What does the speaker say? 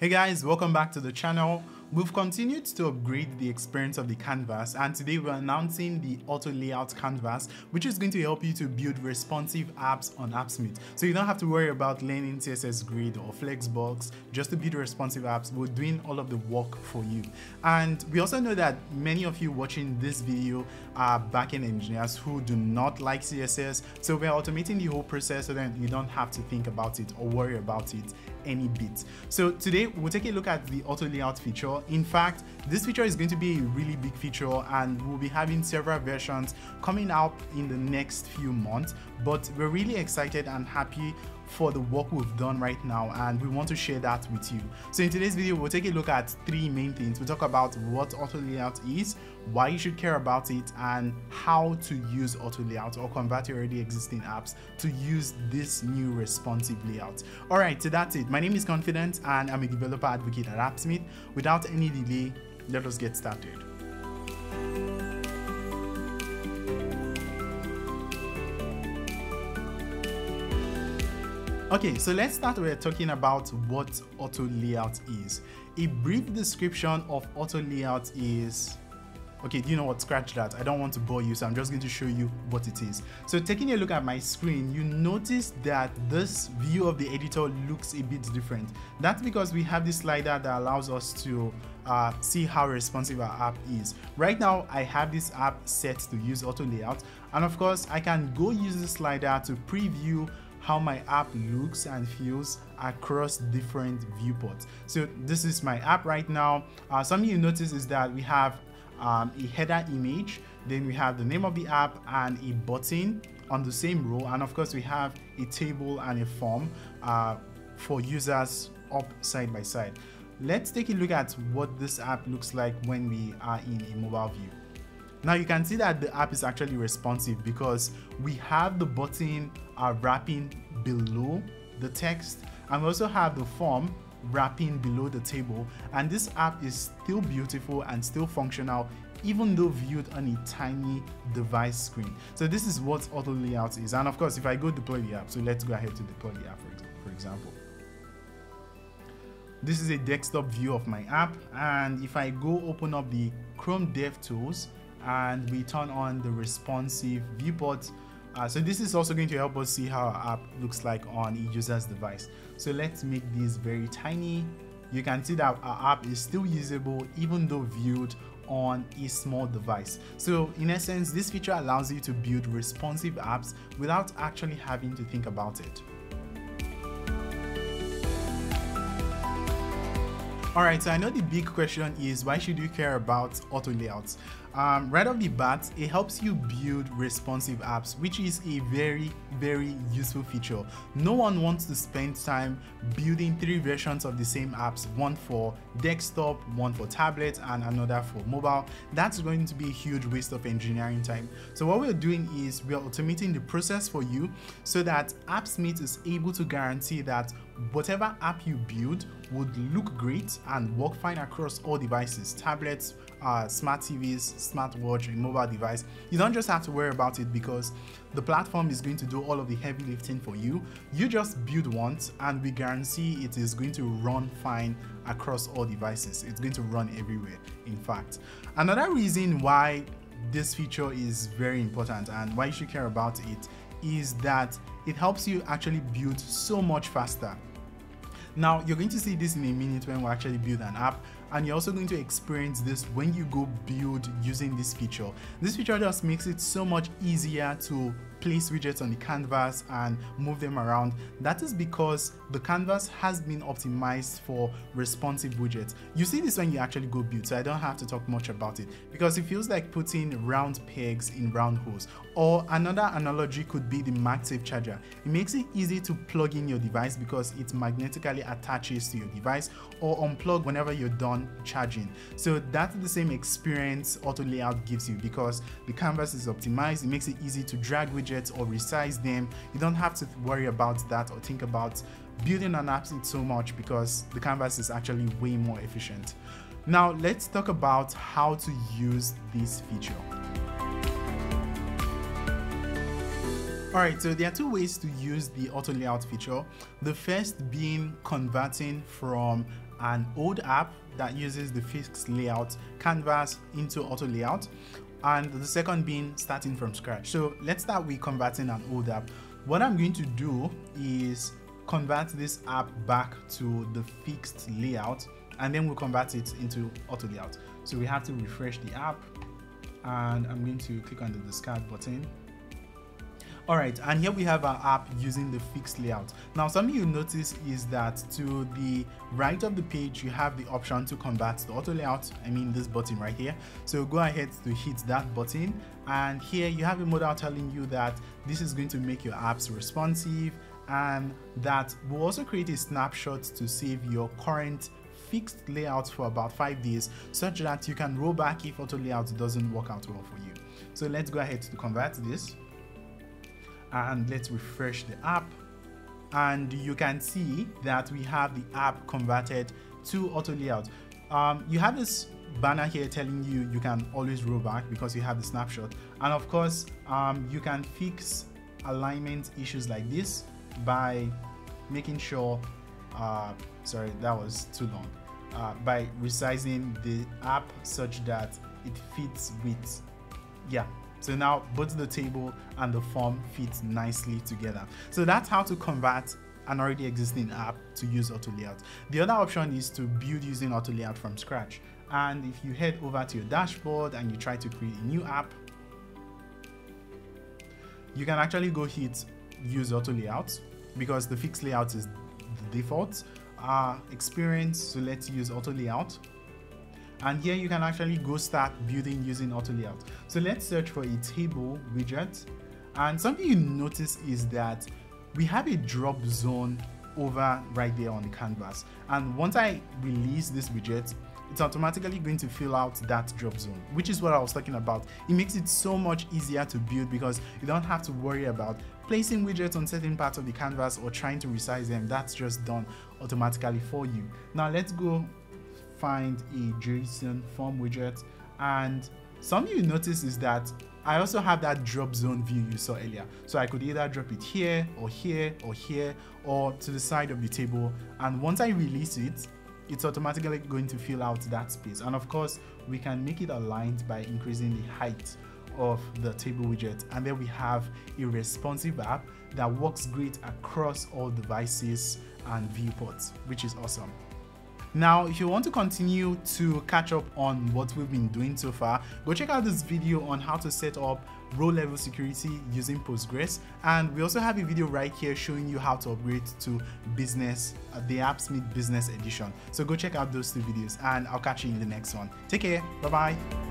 Hey guys, welcome back to the channel. We've continued to upgrade the experience of the canvas and today we're announcing the auto layout canvas which is going to help you to build responsive apps on AppSmith. So you don't have to worry about learning CSS Grid or Flexbox just to build responsive apps. We're doing all of the work for you. And we also know that many of you watching this video are backend engineers who do not like CSS. So we're automating the whole process so that you don't have to think about it or worry about it any bit. So today we'll take a look at the auto layout feature. In fact, this feature is going to be a really big feature and we'll be having several versions coming out in the next few months, but we're really excited and happy for the work we've done right now and we want to share that with you. So in today's video, we'll take a look at three main things. We'll talk about what auto layout is, why you should care about it, and how to use auto layout or convert your already existing apps to use this new responsive layout. All right, so that's it. My name is Confidence and I'm a developer advocate at AppSmith. Without any delay, let us get started. Okay, so let's start with talking about what auto layout is. A brief description of auto layout is okay do you know what? Scratch that. I don't want to bore you so i'm just going to show you what it is. So taking a look at my screen you notice that this view of the editor looks a bit different. That's because we have this slider that allows us to uh, see how responsive our app is. Right now i have this app set to use auto layout and of course i can go use the slider to preview how my app looks and feels across different viewports. So this is my app right now. Uh, something you notice is that we have um, a header image, then we have the name of the app and a button on the same row. And of course we have a table and a form uh, for users up side by side. Let's take a look at what this app looks like when we are in a mobile view. Now you can see that the app is actually responsive because we have the button uh, wrapping below the text and we also have the form wrapping below the table and this app is still beautiful and still functional even though viewed on a tiny device screen. So this is what auto layout is and of course if I go deploy the app, so let's go ahead to deploy the app for, example. This is a desktop view of my app and if I go open up the Chrome DevTools and we turn on the responsive viewport. Uh, so this is also going to help us see how our app looks like on a user's device. So let's make this very tiny. You can see that our app is still usable even though viewed on a small device. So in essence, this feature allows you to build responsive apps without actually having to think about it. Alright, so I know the big question is why should you care about auto layouts? Um, right off the bat, it helps you build responsive apps, which is a very, very useful feature. No one wants to spend time building three versions of the same apps, one for desktop, one for tablet, and another for mobile. That's going to be a huge waste of engineering time. So what we're doing is we're automating the process for you so that AppSmith is able to guarantee that whatever app you build would look great and work fine across all devices, tablets, uh, smart TVs, smartwatch, and mobile device. You don't just have to worry about it because the platform is going to do all of the heavy lifting for you. You just build once and we guarantee it is going to run fine across all devices. It's going to run everywhere, in fact. Another reason why this feature is very important and why you should care about it is that it helps you actually build so much faster. Now, you're going to see this in a minute when we actually build an app, and you're also going to experience this when you go build using this feature. This feature just makes it so much easier to place widgets on the canvas and move them around. That is because the canvas has been optimized for responsive widgets. You see this when you actually go build, so I don't have to talk much about it because it feels like putting round pegs in round holes. Or another analogy could be the MagSafe charger. It makes it easy to plug in your device because it magnetically attaches to your device or unplug whenever you're done charging. So that's the same experience auto layout gives you because the canvas is optimized. It makes it easy to drag widgets widgets or resize them. You don't have to worry about that or think about building an app so much because the canvas is actually way more efficient. Now let's talk about how to use this feature. Alright, so there are two ways to use the auto layout feature. The first being converting from an old app that uses the fixed layout canvas into auto layout and the second being starting from scratch. So let's start with converting an old app. What I'm going to do is convert this app back to the fixed layout and then we'll convert it into auto layout. So we have to refresh the app and I'm going to click on the discard button all right and here we have our app using the fixed layout. Now something you notice is that to the right of the page you have the option to convert the auto layout i mean this button right here. So go ahead to hit that button and here you have a modal telling you that this is going to make your apps responsive and that will also create a snapshot to save your current fixed layout for about five days such that you can roll back if auto layout doesn't work out well for you. So let's go ahead to convert this and let's refresh the app. And you can see that we have the app converted to auto layout um, you have this banner here telling you you can always roll back because you have the snapshot. And of course um, you can fix alignment issues like this by making sure uh, sorry that was too long uh, by resizing the app such that it fits with yeah so now both the table and the form fit nicely together. So that's how to convert an already existing app to use auto layout. The other option is to build using auto layout from scratch. And if you head over to your dashboard and you try to create a new app, you can actually go hit use auto layout because the fixed layout is the default uh, experience. So let's use auto layout and here you can actually go start building using auto layout so let's search for a table widget. And something you notice is that we have a drop zone over right there on the canvas. And once I release this widget it's automatically going to fill out that drop zone which is what I was talking about. It makes it so much easier to build because you don't have to worry about placing widgets on certain parts of the canvas or trying to resize them. That's just done automatically for you. Now let's go find a JSON form widget. And something you notice is that I also have that drop zone view you saw earlier. So I could either drop it here or here or here or to the side of the table. And once I release it, it's automatically going to fill out that space. And of course, we can make it aligned by increasing the height of the table widget. And then we have a responsive app that works great across all devices and viewports, which is awesome. Now, if you want to continue to catch up on what we've been doing so far, go check out this video on how to set up row level security using Postgres. And we also have a video right here showing you how to upgrade to business, uh, the AppSmith Business Edition. So go check out those two videos and I'll catch you in the next one. Take care. Bye bye.